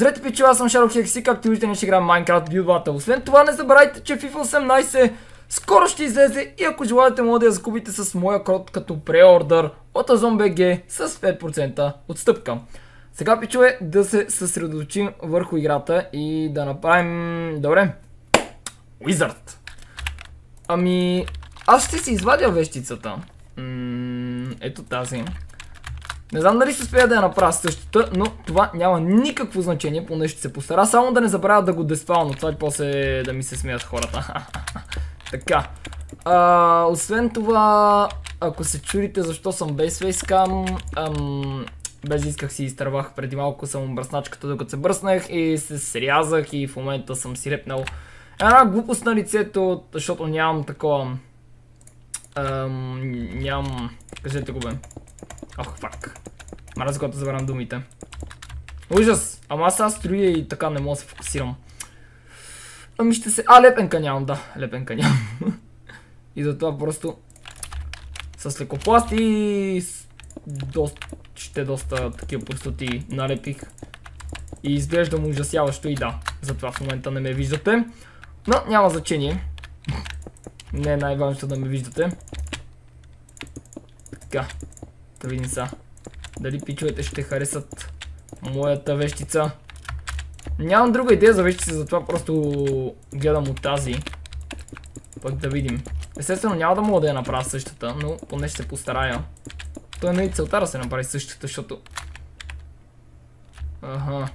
Здравейте пичо, аз съм Шарок Хекси, както виждате не ще играем Minecraft Build. Освен това не забравяйте, че FIFA 18 скоро ще излезе и ако желаете мога да я закупите с моя код като преордър от AzonBG с 5% отстъпка. Сега пичове да се съсредоточим върху играта и да направим... Добре. Wizard. Ами... Аз ще си извадя вещицата. М ето тази. Не знам дали ще успея да я направя същата, но това няма никакво значение, поне ще се постара. Само да не забравя да го деспална, това и после да ми се смеят хората. така. Освен това, ако се чудите защо съм без фейскам, ам, без исках си изтървах преди малко съм бръсначката докато се бръснах и се срязах и в момента съм си репнал една глупост на лицето, защото нямам такова... Ам, нямам... Кажете го бе. Ох, фак. Мразя, когато забравям думите. Ужас! Ама аз сега строя и така не мога да се фокусирам. Ами ще се... А, лепенка нямам, да. Лепенка нямам. и затова просто... С лекопласт и... Доста... Ще доста такива простоти налепих. И изглеждам ужасяващо и да. Затова в момента не ме виждате. Но няма значение. Не е най-важното да ме виждате. Така. Да видим са. Дали пичовете ще харесат моята вещица. Нямам друга идея за вещица, затова просто гледам от тази. Пък да видим. Естествено няма да мога да я направя същата, но поне ще се постарая. Той не е целта да се направи същата, защото... Аха.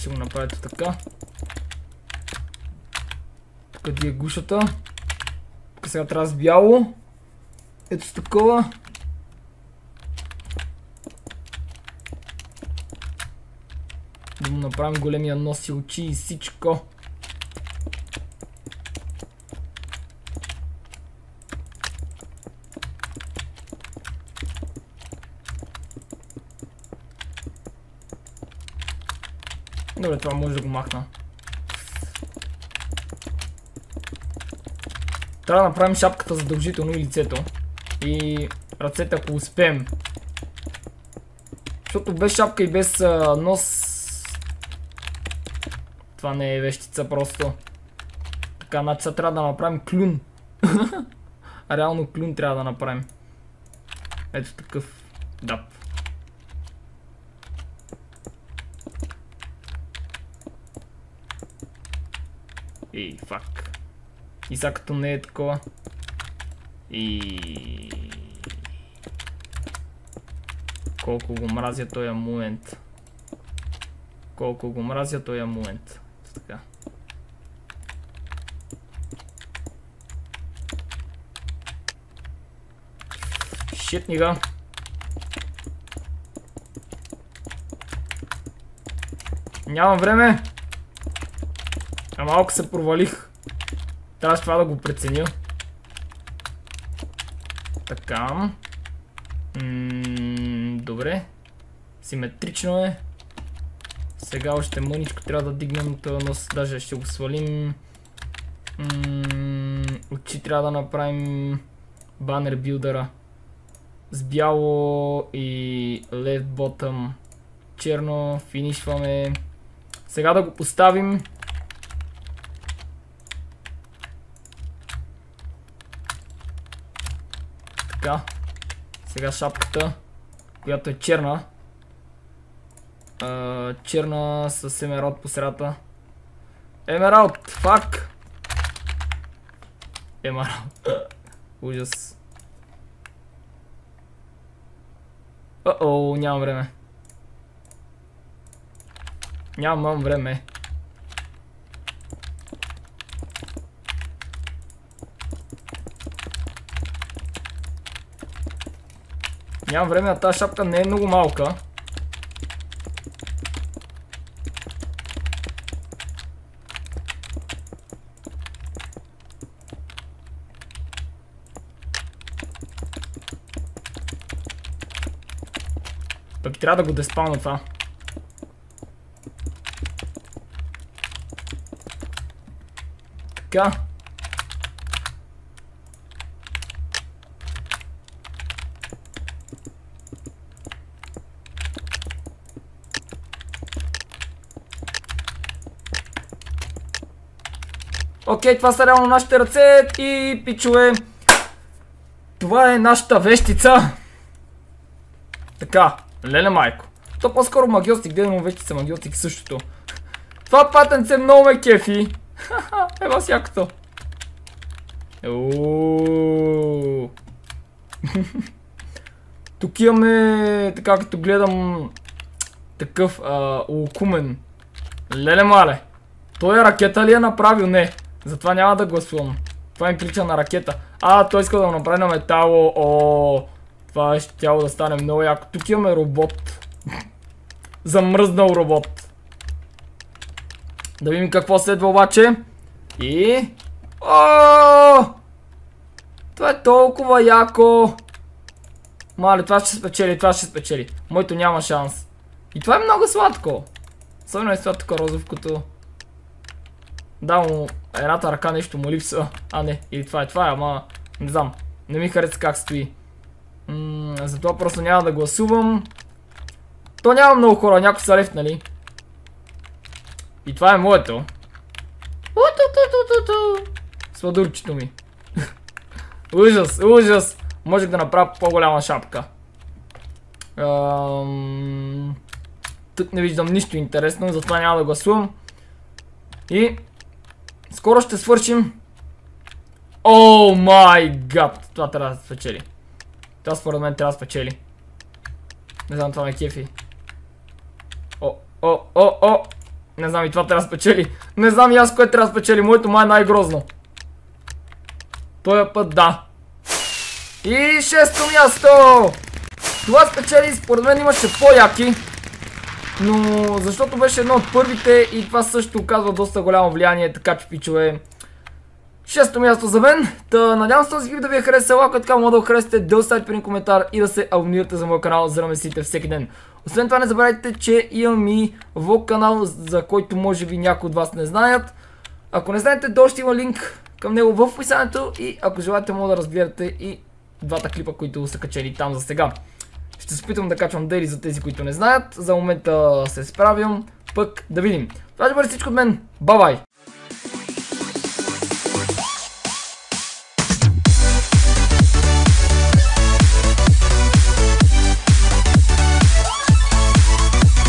Ще го направите така. Тук е гушата. Тук сега трябва с бяло. Ето с такова. Да му направим големия нос и очи и всичко. Добре, това може да го махна. Трябва да направим шапката задължително и лицето. И ръцете, ако успеем. Защото без шапка и без нос... Това не е вещица просто. Така, значи сега трябва да направим клюн. Реално клюн трябва да направим. Ето такъв. Да. Ей, фак. И сега като не е такова. И... Колко го мразя този момент. Колко го мразя този момент. Така. Шитнига. Нямам време. А малко се провалих. Трябваше това да го преценя. Така. добре. Симетрично е. Сега още мъничко трябва да дигнем нос. Даже ще го свалим. очи трябва да направим банер билдера. С бяло и left bottom черно. Финишваме. Сега да го поставим. Така. Сега шапката, която е черна. черна с емералд по средата. Емералд, фак! Емералд. Ужас. О-о, нямам време. Нямам време. Нямам време, а тази шапка не е много малка. Пък трябва да го деспална това. Така. Окей, това са реално нашите ръце и пичове. Това е нашата вещица. Така, леле майко. То по-скоро магиостик, гледам вещица, магиостик същото. Това патенце много ме кефи. Ева сякото. Тук имаме, така като гледам, такъв лукумен. Леле мале. Той ракета ли е направил? Не. Затова няма да гласувам. Това им прилича на ракета. А, той иска да го направи на метало. О, това ще тяло да стане много яко. Тук имаме робот. Замръзнал робот. Да видим какво следва обаче. И... О! Това е толкова яко. Мале, това ще спечели, това ще спечели. Моето няма шанс. И това е много сладко. Особено е сладко розовкото. Да, му едната ръка нещо му липсва. А не, или това е това, е, ама не знам. Не ми хареса как стои. затова просто няма да гласувам. То няма много хора, някои са лефнали. И това е моето. Сладурчето ми. ужас, ужас. Можех да направя по-голяма шапка. Тук не виждам нищо интересно, затова няма да гласувам. И скоро ще свършим. О май гад! Това трябва да спечели. Това според мен трябва да спечели. Не знам, това ме кефи. О, о, о, о! Не знам и това трябва да спечели. Не знам и аз кое трябва да спечели. Моето май е най-грозно. Тоя път да. И шесто място! Това спечели, според мен имаше по-яки. Но защото беше едно от първите и това също оказва доста голямо влияние, така че пичове. Шесто място за мен. Та, надявам се този видео да ви е харесал. Ако е така, мога да го харесате, да оставите при коментар и да се абонирате за моя канал, за да ме всеки ден. Освен това не забравяйте, че имам и влог канал, за който може би някои от вас не знаят. Ако не знаете, долу ще има линк към него в описанието и ако желаете мога да разгледате и двата клипа, които са качени там за сега. Ще се опитам да качвам дейли за тези, които не знаят. За момента се справям. Пък да видим. Това ще бъде всичко от мен. Бай-бай!